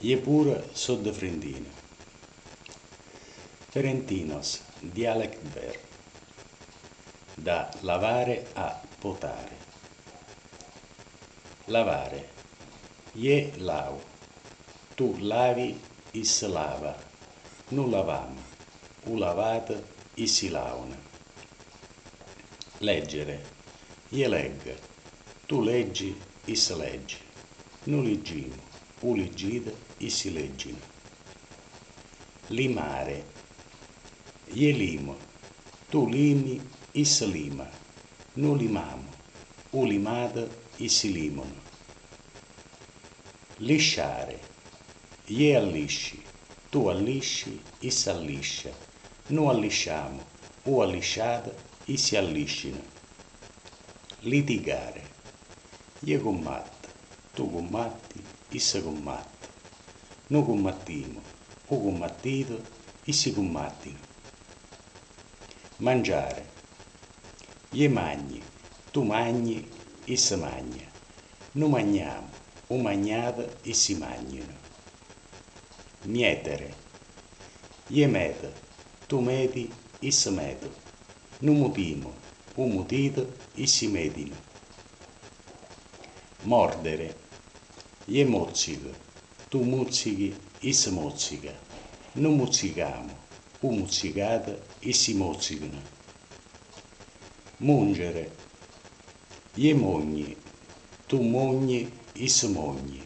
je pure so de Frentino. Ferentinos, dialect verb. Da lavare a potare. Lavare. Je lau. Tu lavi, is lava. Nu lavam. U lavate, si launa. Leggere. Je legge. Tu leggi, is leggi. Nu liggimo. U liggide, si leggino. Limare. Je limo. Tu limi, is lima. Nu limamo. U limate, si limono. Lisciare. Je allisci. Tu allisci, is alliscia. Nu allisciamo. U allisciate, si alliscino. Litigare. Je combatte. Tu combatti, is combatte. Nu combattimo. U combattito, si combattino. Mangiare. Je magni. Tu magni, is magna. Nu magniamo. U magnate, si magnino. Mietere. Je mete. Tu meti, is meto. Nu mutimo. U mutito, si metino. Mordere. Je mozzico. Tu muzzichi, is mozzica. Nu muzzicamo. U muzzicate, si mozzicano. Mungere. Je mogni. Tu mogni, is mogni.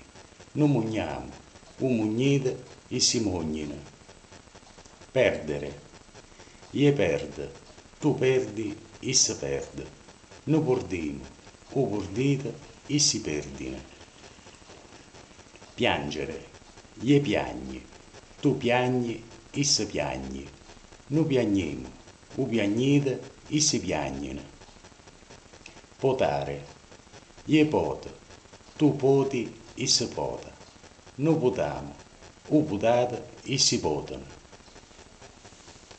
Nu mugniamo. U mugnite, si mognino. Perdere. Je perde. Tu perdi, is perde. Nu pordino. U pordite, si perdino. Piangere. Je piagni. Tu piagni, is piagni. Nu piagnemo. U piagnite, si piagnino. Potare. Je poto. Tu poti, is pota. Nu putamo. U putate, si potano.